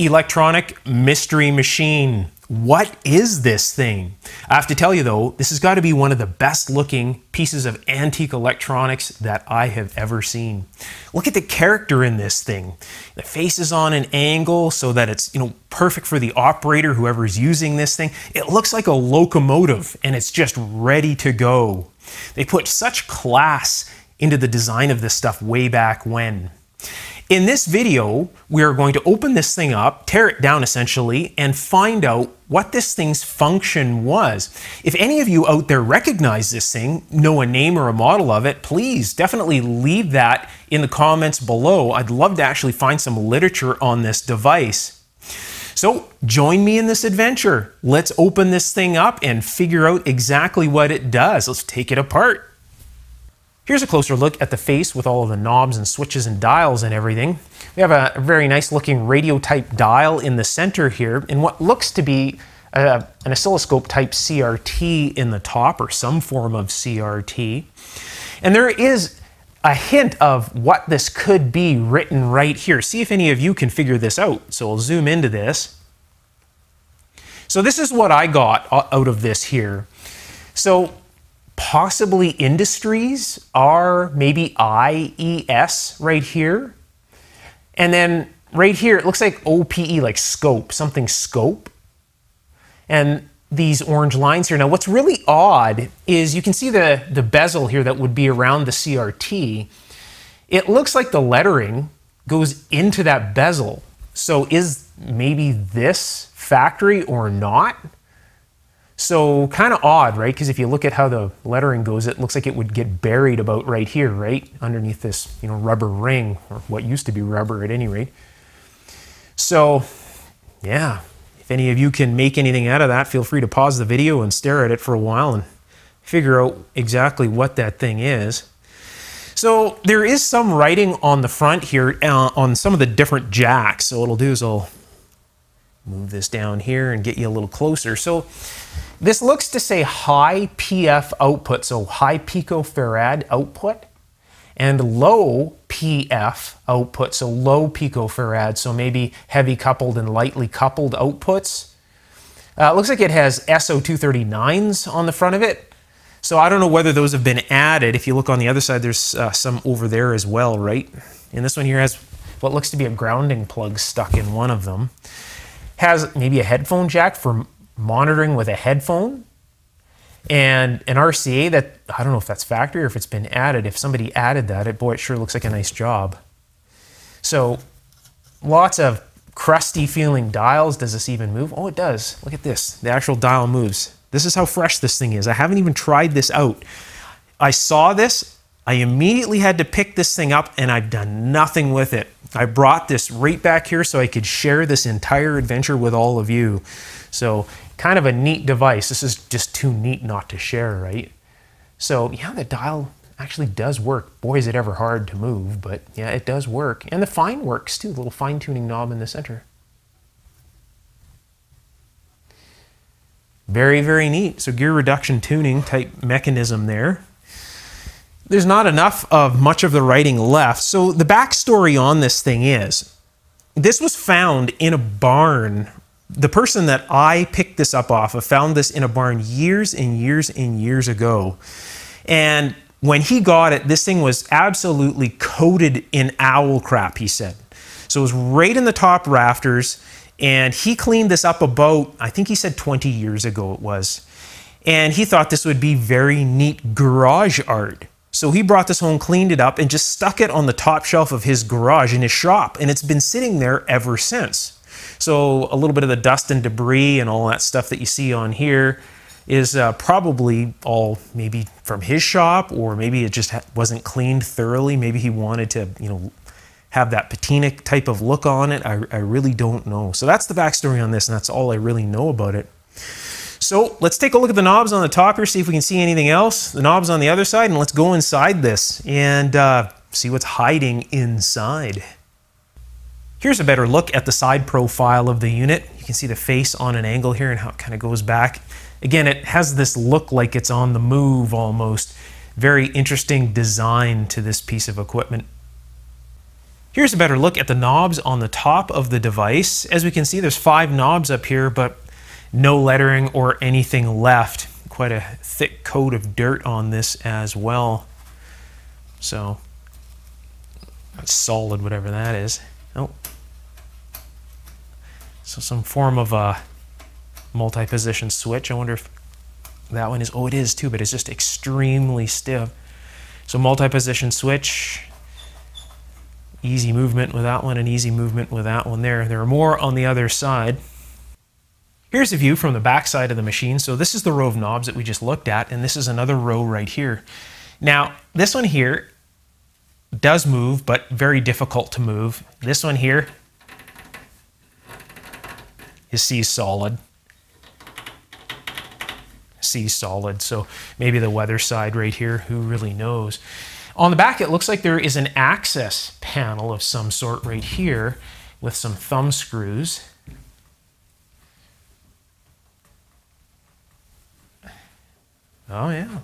electronic mystery machine. What is this thing? I have to tell you though, this has got to be one of the best looking pieces of antique electronics that I have ever seen. Look at the character in this thing. The face is on an angle so that it's, you know, perfect for the operator, whoever is using this thing. It looks like a locomotive and it's just ready to go. They put such class into the design of this stuff way back when. In this video, we are going to open this thing up, tear it down essentially, and find out what this thing's function was. If any of you out there recognize this thing, know a name or a model of it, please definitely leave that in the comments below. I'd love to actually find some literature on this device. So join me in this adventure. Let's open this thing up and figure out exactly what it does. Let's take it apart. Here's a closer look at the face with all of the knobs and switches and dials and everything. We have a very nice looking radio type dial in the center here and what looks to be a, an oscilloscope type CRT in the top or some form of CRT. And there is a hint of what this could be written right here. See if any of you can figure this out. So I'll zoom into this. So this is what I got out of this here. So possibly industries are maybe IES right here. And then right here, it looks like OPE, like scope, something scope. And these orange lines here. Now, what's really odd is you can see the, the bezel here that would be around the CRT. It looks like the lettering goes into that bezel. So is maybe this factory or not? So kind of odd, right? Because if you look at how the lettering goes, it looks like it would get buried about right here, right? Underneath this, you know, rubber ring, or what used to be rubber at any rate. So, yeah, if any of you can make anything out of that, feel free to pause the video and stare at it for a while and figure out exactly what that thing is. So there is some writing on the front here uh, on some of the different jacks. So what I'll do is I'll move this down here and get you a little closer. So this looks to say high PF output, so high picofarad output, and low PF output, so low picofarad, so maybe heavy coupled and lightly coupled outputs. Uh, looks like it has SO239s on the front of it. So I don't know whether those have been added. If you look on the other side, there's uh, some over there as well, right? And this one here has what looks to be a grounding plug stuck in one of them. Has maybe a headphone jack for monitoring with a headphone and an RCA that I don't know if that's factory or if it's been added. If somebody added that, it boy, it sure looks like a nice job. So lots of crusty feeling dials. Does this even move? Oh, it does. Look at this. The actual dial moves. This is how fresh this thing is. I haven't even tried this out. I saw this. I immediately had to pick this thing up and I've done nothing with it. I brought this right back here so I could share this entire adventure with all of you. So kind of a neat device. This is just too neat not to share, right? So yeah, the dial actually does work. Boy, is it ever hard to move, but yeah, it does work. And the fine works too, the little fine tuning knob in the center. Very, very neat. So gear reduction tuning type mechanism there. There's not enough of much of the writing left. So the backstory on this thing is, this was found in a barn the person that I picked this up off of found this in a barn years and years and years ago. And when he got it, this thing was absolutely coated in owl crap, he said. So it was right in the top rafters. And he cleaned this up about, I think he said 20 years ago it was. And he thought this would be very neat garage art. So he brought this home, cleaned it up, and just stuck it on the top shelf of his garage in his shop. And it's been sitting there ever since. So a little bit of the dust and debris and all that stuff that you see on here is uh, probably all maybe from his shop or maybe it just wasn't cleaned thoroughly. Maybe he wanted to, you know, have that patina type of look on it. I, I really don't know. So that's the backstory on this and that's all I really know about it. So let's take a look at the knobs on the top here, see if we can see anything else. The knobs on the other side and let's go inside this and uh, see what's hiding inside. Here's a better look at the side profile of the unit. You can see the face on an angle here and how it kind of goes back. Again, it has this look like it's on the move almost. Very interesting design to this piece of equipment. Here's a better look at the knobs on the top of the device. As we can see, there's five knobs up here, but no lettering or anything left. Quite a thick coat of dirt on this as well. So that's solid, whatever that is. Oh. So some form of a multi-position switch. I wonder if that one is, oh it is too, but it's just extremely stiff. So multi-position switch, easy movement with that one and easy movement with that one there. There are more on the other side. Here's a view from the back side of the machine. So this is the row of knobs that we just looked at, and this is another row right here. Now, this one here does move, but very difficult to move. This one here is C solid. C solid, so maybe the weather side right here, who really knows. On the back, it looks like there is an access panel of some sort right here with some thumb screws. Oh yeah,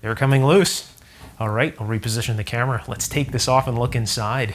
they're coming loose. All right, I'll reposition the camera. Let's take this off and look inside.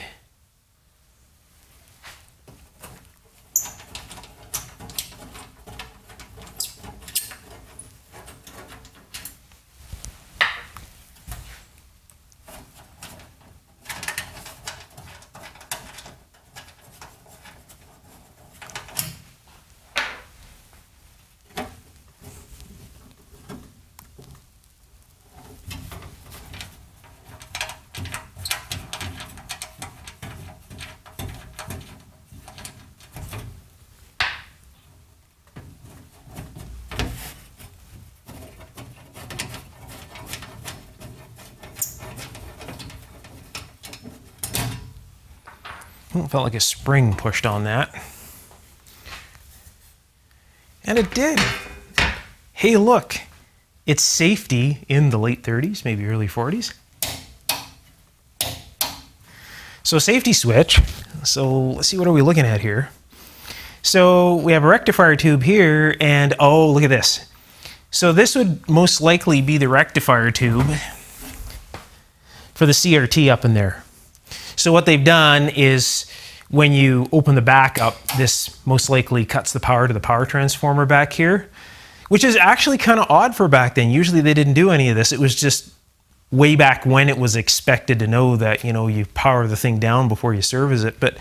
Felt like a spring pushed on that. And it did. Hey, look, it's safety in the late 30s, maybe early 40s. So safety switch. So let's see, what are we looking at here? So we have a rectifier tube here, and oh, look at this. So this would most likely be the rectifier tube for the CRT up in there. So what they've done is when you open the back up, this most likely cuts the power to the power transformer back here, which is actually kind of odd for back then. Usually they didn't do any of this. It was just way back when it was expected to know that, you know, you power the thing down before you service it. But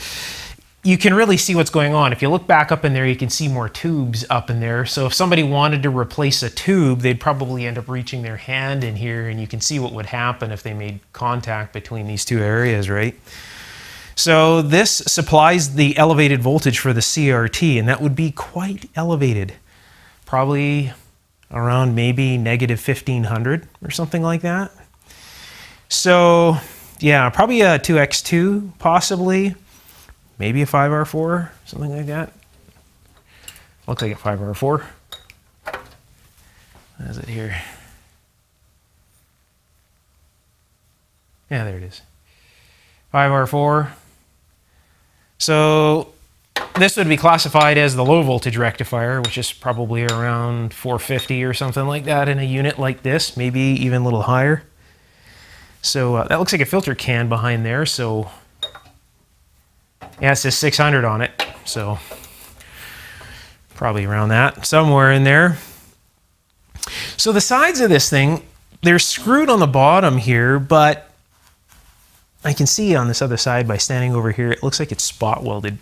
you can really see what's going on. If you look back up in there, you can see more tubes up in there. So if somebody wanted to replace a tube, they'd probably end up reaching their hand in here and you can see what would happen if they made contact between these two areas, right? So this supplies the elevated voltage for the CRT and that would be quite elevated. Probably around maybe negative 1500 or something like that. So yeah, probably a 2X2 possibly maybe a 5R4, something like that. Looks like a 5R4. What is it here? Yeah, there it is. 5R4. So this would be classified as the low voltage rectifier, which is probably around 450 or something like that in a unit like this, maybe even a little higher. So uh, that looks like a filter can behind there. So yeah, it says 600 on it, so probably around that, somewhere in there. So the sides of this thing, they're screwed on the bottom here, but I can see on this other side by standing over here, it looks like it's spot welded.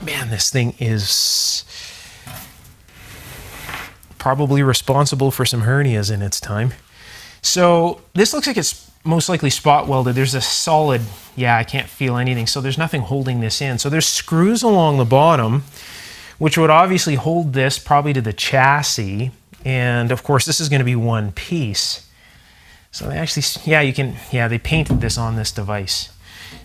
Man, this thing is probably responsible for some hernias in its time. So this looks like it's most likely spot welded. There's a solid, yeah, I can't feel anything. So there's nothing holding this in. So there's screws along the bottom, which would obviously hold this probably to the chassis. And of course, this is going to be one piece. So they actually, yeah, you can, yeah, they painted this on this device.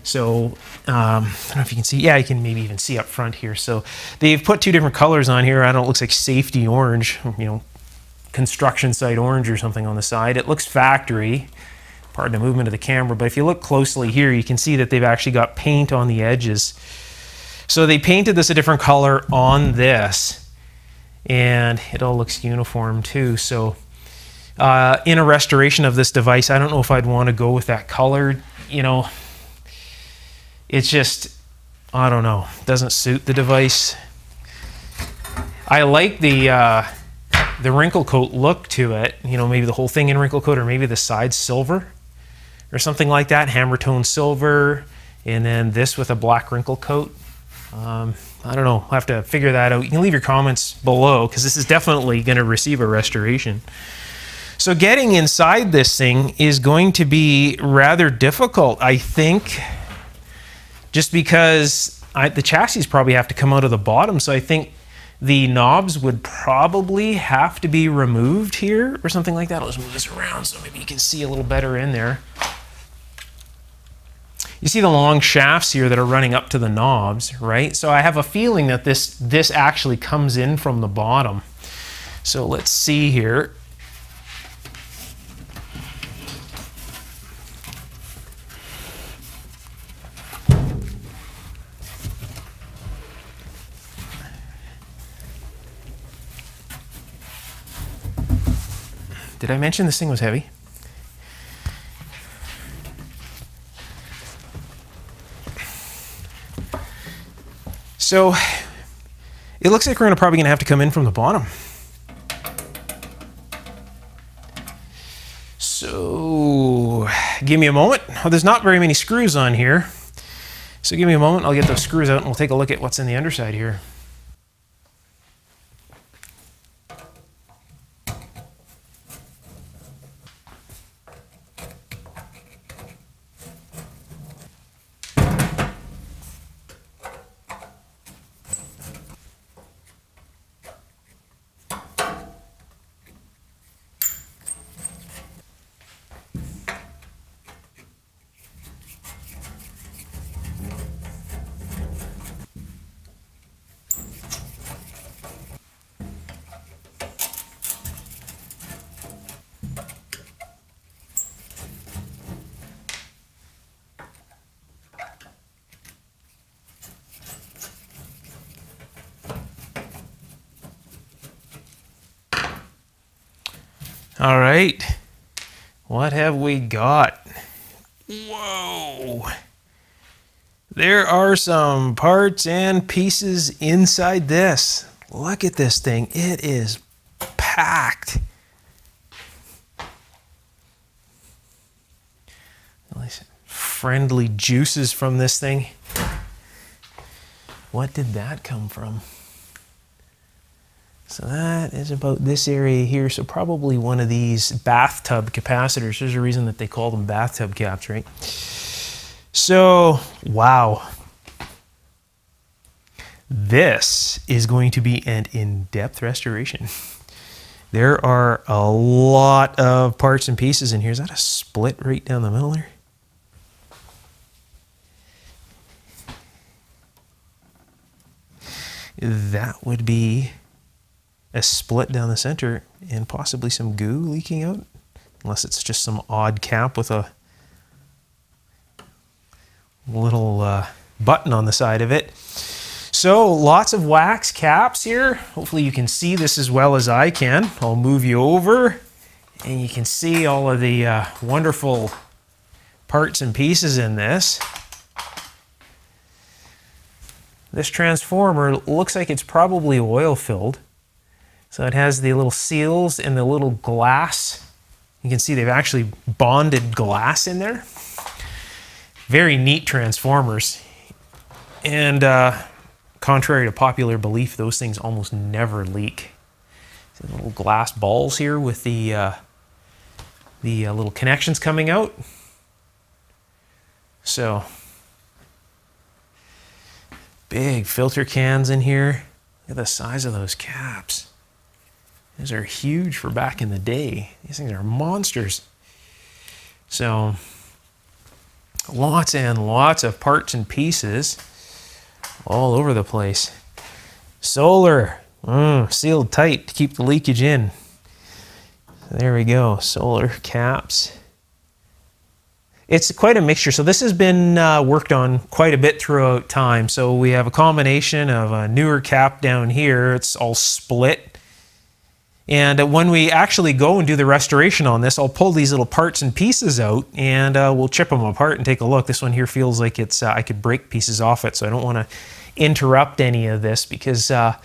So um, I don't know if you can see, yeah, you can maybe even see up front here. So they've put two different colors on here. I don't, know, it looks like safety orange, you know, construction site orange or something on the side. It looks factory pardon the movement of the camera, but if you look closely here, you can see that they've actually got paint on the edges. So they painted this a different color on this, and it all looks uniform too. So uh, in a restoration of this device, I don't know if I'd want to go with that color you know, it's just, I don't know, doesn't suit the device. I like the uh, the wrinkle coat look to it. You know, maybe the whole thing in wrinkle coat, or maybe the sides silver, or something like that. Hammer tone silver, and then this with a black wrinkle coat. Um, I don't know. I'll have to figure that out. You can leave your comments below because this is definitely going to receive a restoration. So getting inside this thing is going to be rather difficult, I think, just because I, the chassis probably have to come out of the bottom. So I think the knobs would probably have to be removed here or something like that. I'll just move this around so maybe you can see a little better in there. You see the long shafts here that are running up to the knobs, right? So I have a feeling that this, this actually comes in from the bottom. So let's see here. Did I mention this thing was heavy? So it looks like we're gonna probably gonna have to come in from the bottom. So give me a moment. Oh, there's not very many screws on here. So give me a moment, I'll get those screws out and we'll take a look at what's in the underside here. All right. What have we got? Whoa. There are some parts and pieces inside this. Look at this thing. It is packed. Friendly juices from this thing. What did that come from? So that is about this area here. So probably one of these bathtub capacitors. There's a reason that they call them bathtub caps, right? So, wow. This is going to be an in-depth restoration. There are a lot of parts and pieces in here. Is that a split right down the middle there? That would be a split down the center and possibly some goo leaking out unless it's just some odd cap with a little uh, button on the side of it. So lots of wax caps here. Hopefully you can see this as well as I can. I'll move you over and you can see all of the uh, wonderful parts and pieces in this. This transformer looks like it's probably oil filled. So it has the little seals and the little glass. You can see they've actually bonded glass in there. Very neat transformers. And uh, contrary to popular belief, those things almost never leak. Little glass balls here with the, uh, the uh, little connections coming out. So big filter cans in here. Look at the size of those caps. These are huge for back in the day. These things are monsters. So lots and lots of parts and pieces all over the place. Solar, mm, sealed tight to keep the leakage in. There we go, solar caps. It's quite a mixture. So this has been uh, worked on quite a bit throughout time. So we have a combination of a newer cap down here. It's all split And when we actually go and do the restoration on this, I'll pull these little parts and pieces out and uh, we'll chip them apart and take a look. This one here feels like it's uh, I could break pieces off it, so I don't want to interrupt any of this because uh,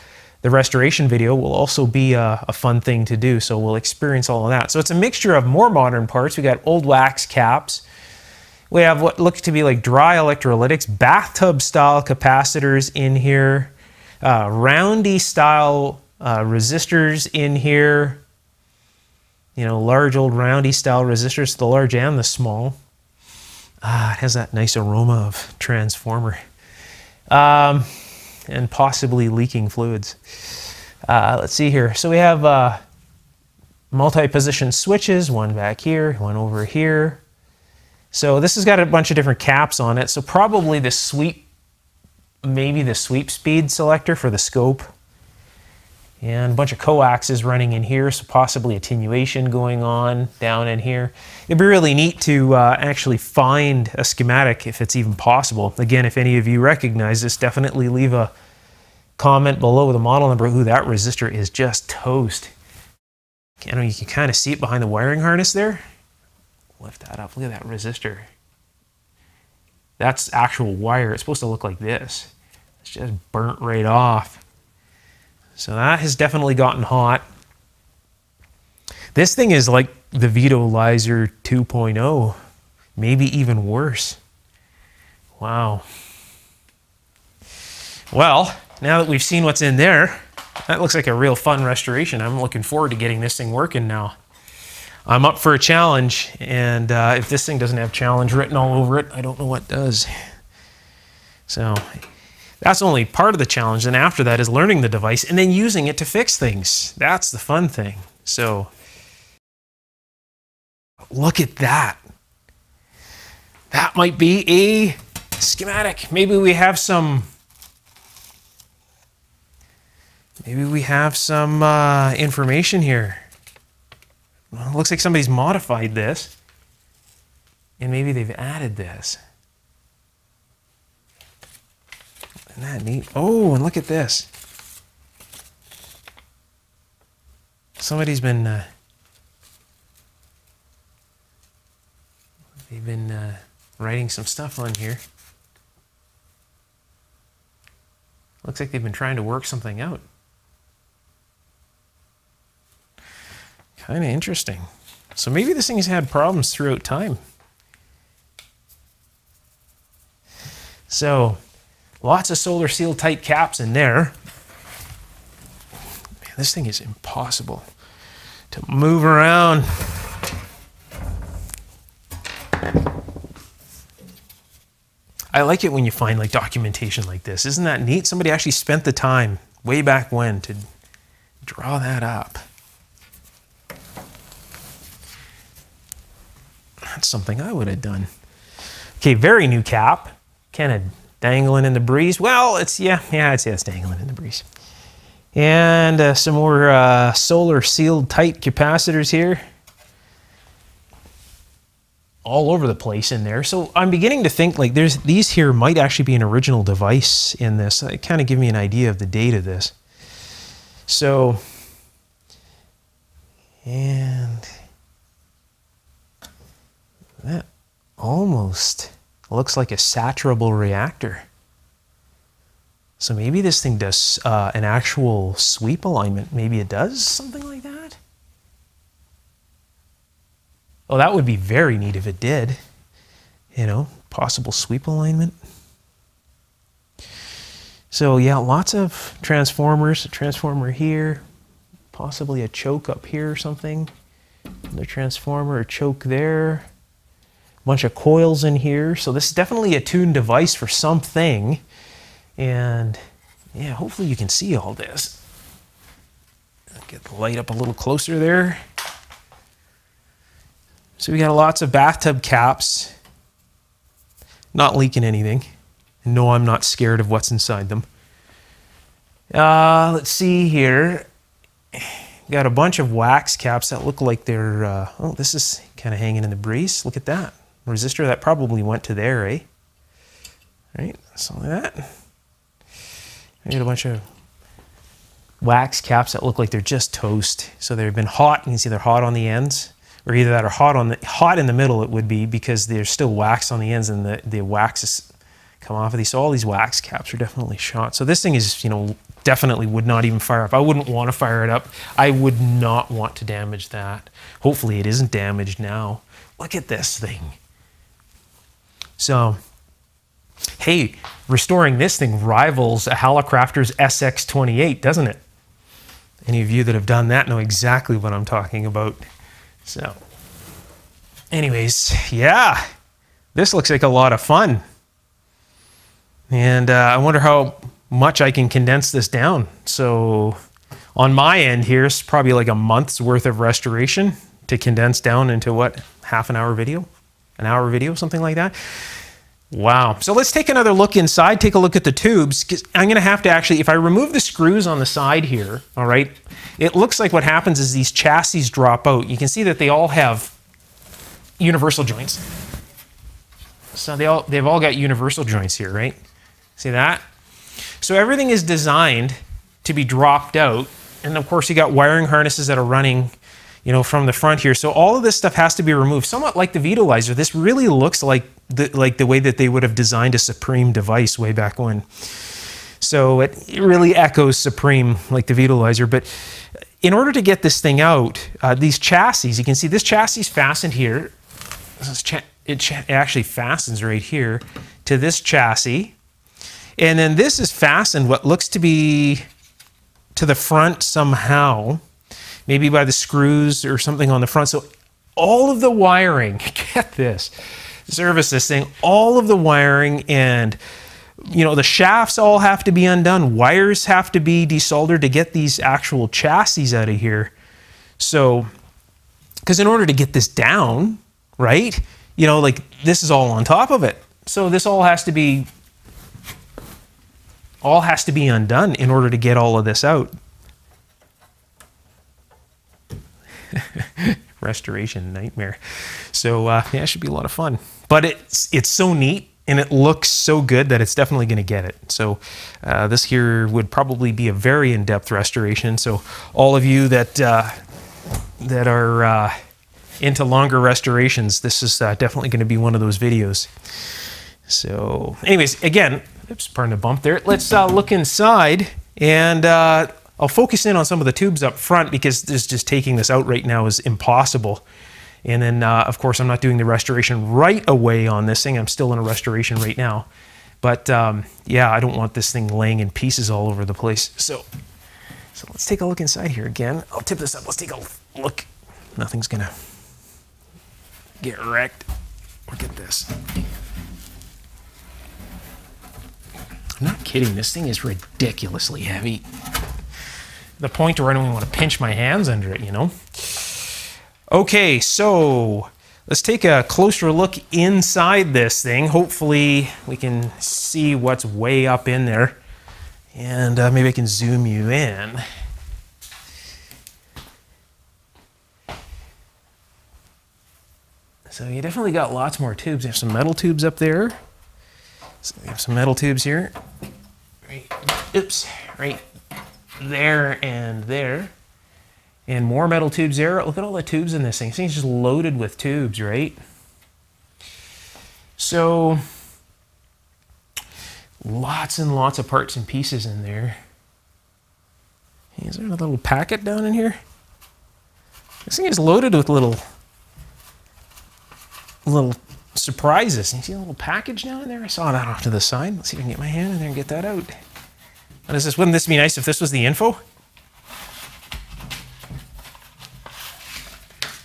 the restoration video will also be a, a, fun thing to do. So we'll experience all of that. So it's a mixture of more modern parts. We got old wax caps. We have what looks to be like dry electrolytics, bathtub style capacitors in here, uh, roundy style uh, resistors in here, you know, large old roundy style resistors, the large and the small. Ah, it has that nice aroma of transformer. Um, and possibly leaking fluids. Uh, let's see here. So we have uh, multi-position switches, one back here, one over here. So this has got a bunch of different caps on it. So probably the sweep, maybe the sweep speed selector for the scope and a bunch of coaxes running in here, so possibly attenuation going on down in here. It'd be really neat to uh, actually find a schematic if it's even possible. Again, if any of you recognize this, definitely leave a comment below with a model number. Ooh, that resistor is just toast. I know you can kind of see it behind the wiring harness there. Lift that up, look at that resistor. That's actual wire. It's supposed to look like this. It's just burnt right off. So that has definitely gotten hot. This thing is like the Vedolyzer 2.0, maybe even worse. Wow. Well, now that we've seen what's in there, that looks like a real fun restoration. I'm looking forward to getting this thing working now. I'm up for a challenge, and uh, if this thing doesn't have challenge written all over it, I don't know what does. So that's only part of the challenge. And after that is learning the device and then using it to fix things. That's the fun thing. So look at that. That might be a schematic. Maybe we have some maybe we have some uh, information here. Well, looks like somebody's modified this. And maybe they've added this. Isn't that neat? Oh, and look at this. Somebody's been, uh, they've been uh, writing some stuff on here. Looks like they've been trying to work something out. Kind of interesting. So maybe this thing has had problems throughout time. So Lots of solar seal tight caps in there. Man, this thing is impossible to move around. I like it when you find like documentation like this. Isn't that neat? Somebody actually spent the time way back when to draw that up. That's something I would have done. Okay, very new cap. Kind of dangling in the breeze. Well, it's, yeah, yeah, I'd say it's dangling in the breeze. And uh, some more uh, solar sealed tight capacitors here. All over the place in there. So I'm beginning to think like there's these here might actually be an original device in this. It kind of give me an idea of the date of this. So, and that almost looks like a saturable reactor. So maybe this thing does uh, an actual sweep alignment. Maybe it does something like that. Oh, that would be very neat if it did. You know, possible sweep alignment. So yeah, lots of transformers. A transformer here, possibly a choke up here or something. Another transformer, a choke there bunch of coils in here. So this is definitely a tuned device for something. And yeah, hopefully you can see all this. Get the light up a little closer there. So we got lots of bathtub caps. Not leaking anything. No, I'm not scared of what's inside them. Uh, let's see here. Got a bunch of wax caps that look like they're, uh, oh, this is kind of hanging in the breeze. Look at that resistor that probably went to there, eh? Right, something like that. I got a bunch of wax caps that look like they're just toast. So they've been hot. You can see they're hot on the ends, or either that or hot on the hot in the middle. It would be because there's still wax on the ends, and the the wax is come off of these. So all these wax caps are definitely shot. So this thing is, you know, definitely would not even fire up. I wouldn't want to fire it up. I would not want to damage that. Hopefully it isn't damaged now. Look at this thing. So, hey, restoring this thing rivals a Hallicrafters SX28, doesn't it? Any of you that have done that know exactly what I'm talking about. So, anyways, yeah, this looks like a lot of fun. And uh, I wonder how much I can condense this down. So on my end here, it's probably like a month's worth of restoration to condense down into what, half an hour video? An hour video, something like that? Wow. So let's take another look inside, take a look at the tubes. I'm going to have to actually, if I remove the screws on the side here, all right, it looks like what happens is these chassis drop out. You can see that they all have universal joints. So they all, they've all got universal joints here, right? See that? So everything is designed to be dropped out. And of course, you got wiring harnesses that are running, you know, from the front here. So all of this stuff has to be removed. Somewhat like the Vedolyzer, this really looks like the, like the way that they would have designed a Supreme device way back when. So it, it really echoes Supreme like the Vedolyzer. But in order to get this thing out, uh, these chassis, you can see this chassis is fastened here. It actually fastens right here to this chassis. And then this is fastened what looks to be to the front somehow, maybe by the screws or something on the front. So all of the wiring, get this, service this thing, all of the wiring and you know, the shafts all have to be undone. Wires have to be desoldered to get these actual chassis out of here. So, because in order to get this down, right, you know, like this is all on top of it. So this all has to be all has to be undone in order to get all of this out. Restoration nightmare. So uh, yeah, it should be a lot of fun. But it's it's so neat and it looks so good that it's definitely going to get it. So uh, this here would probably be a very in-depth restoration. So all of you that uh, that are uh, into longer restorations, this is uh, definitely going to be one of those videos. So anyways, again, Oops, pardon the bump there. Let's uh, look inside and I'll focus in on some of the tubes up front because this just taking this out right now is impossible. And then, uh, of course, I'm not doing the restoration right away on this thing. I'm still in a restoration right now. But um, yeah, I don't want this thing laying in pieces all over the place. So, so let's take a look inside here again. I'll tip this up. Let's take a look. Nothing's gonna get wrecked. Look at this. I'm not kidding. This thing is ridiculously heavy. The point where I don't even want to pinch my hands under it, you know? Okay, so let's take a closer look inside this thing. Hopefully we can see what's way up in there. And uh, maybe I can zoom you in. So you definitely got lots more tubes. You have some metal tubes up there. So we have some metal tubes here. Right, oops, right there and there. And more metal tubes there. Look at all the tubes in this thing. This thing's just loaded with tubes, right? So, lots and lots of parts and pieces in there. Is there a little packet down in here? This thing is loaded with little, little surprises. You see a little package down in there? I saw that off to the side. Let's see if I can get my hand in there and get that out. What is this? Wouldn't this be nice if this was the info?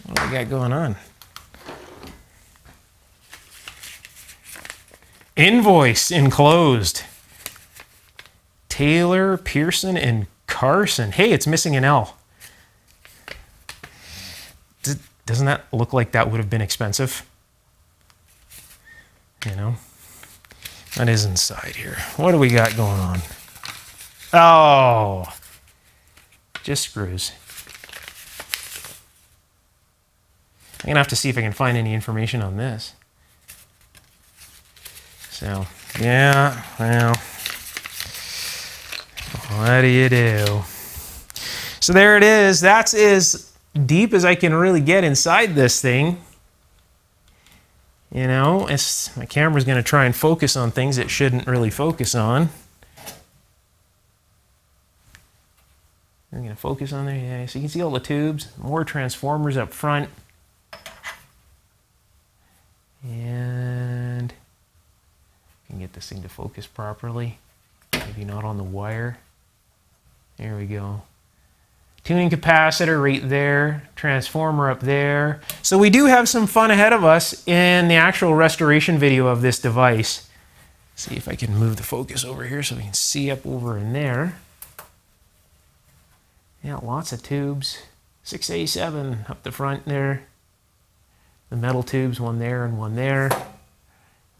What do we got going on? Invoice enclosed. Taylor, Pearson, and Carson. Hey, it's missing an L. Doesn't that look like that would have been expensive? You know? That is inside here. What do we got going on? Oh, just screws. I'm gonna have to see if I can find any information on this. So, yeah, well, what do you do? So there it is. That's as deep as I can really get inside this thing. You know, my camera's going to try and focus on things it shouldn't really focus on. I'm going to focus on there. Yeah, so you can see all the tubes, more transformers up front. And can get this thing to focus properly. Maybe not on the wire. There we go. Tuning capacitor right there, transformer up there. So we do have some fun ahead of us in the actual restoration video of this device. See if I can move the focus over here so we can see up over in there. Yeah, lots of tubes. 6A7 up the front there. The metal tubes, one there and one there. A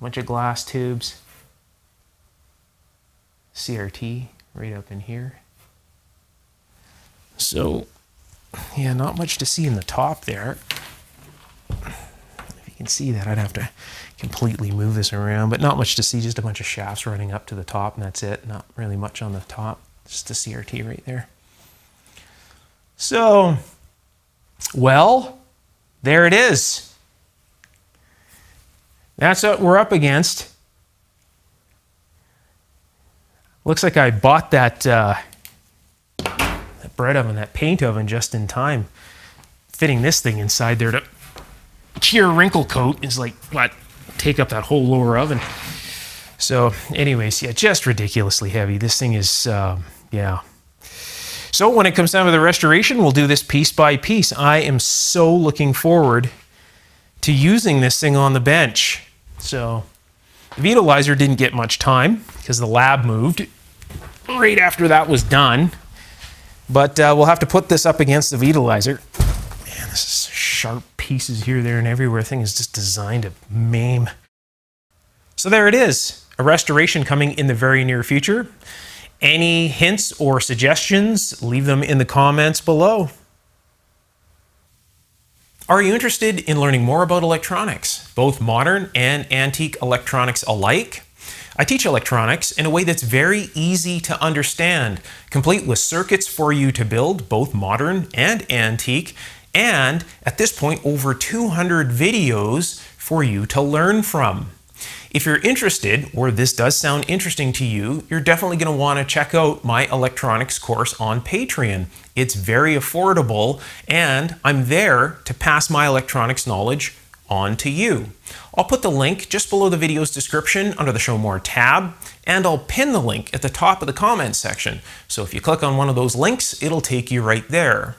bunch of glass tubes. CRT right up in here. So, yeah, not much to see in the top there. If you can see that, I'd have to completely move this around, but not much to see, just a bunch of shafts running up to the top, and that's it. Not really much on the top, just the CRT right there. So, well, there it is. That's what we're up against. Looks like I bought that, uh, that bread oven, that paint oven just in time. Fitting this thing inside there to cure wrinkle coat is like, what, take up that whole lower oven. So anyways, yeah, just ridiculously heavy. This thing is, uh, yeah. So when it comes down to the restoration, we'll do this piece by piece. I am so looking forward to using this thing on the bench. So the Vedolyzer didn't get much time because the lab moved right after that was done. But uh, we'll have to put this up against the Vedolyzer. Man, this is sharp pieces here, there, and everywhere. The thing is just designed to maim. So there it is, a restoration coming in the very near future. Any hints or suggestions, leave them in the comments below. Are you interested in learning more about electronics, both modern and antique electronics alike? I teach electronics in a way that's very easy to understand, complete with circuits for you to build, both modern and antique, and at this point, over 200 videos for you to learn from. If you're interested, or this does sound interesting to you, you're definitely going to want to check out my electronics course on Patreon. It's very affordable, and I'm there to pass my electronics knowledge on to you. I'll put the link just below the video's description under the Show More tab, and I'll pin the link at the top of the comments section. So if you click on one of those links, it'll take you right there.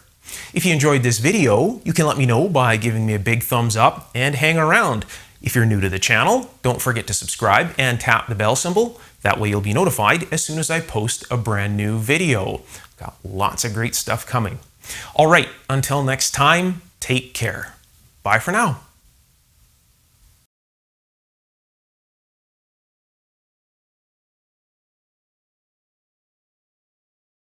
If you enjoyed this video, you can let me know by giving me a big thumbs up and hang around. If you're new to the channel, don't forget to subscribe and tap the bell symbol. That way you'll be notified as soon as I post a brand new video. Got lots of great stuff coming. All right, until next time, take care. Bye for now.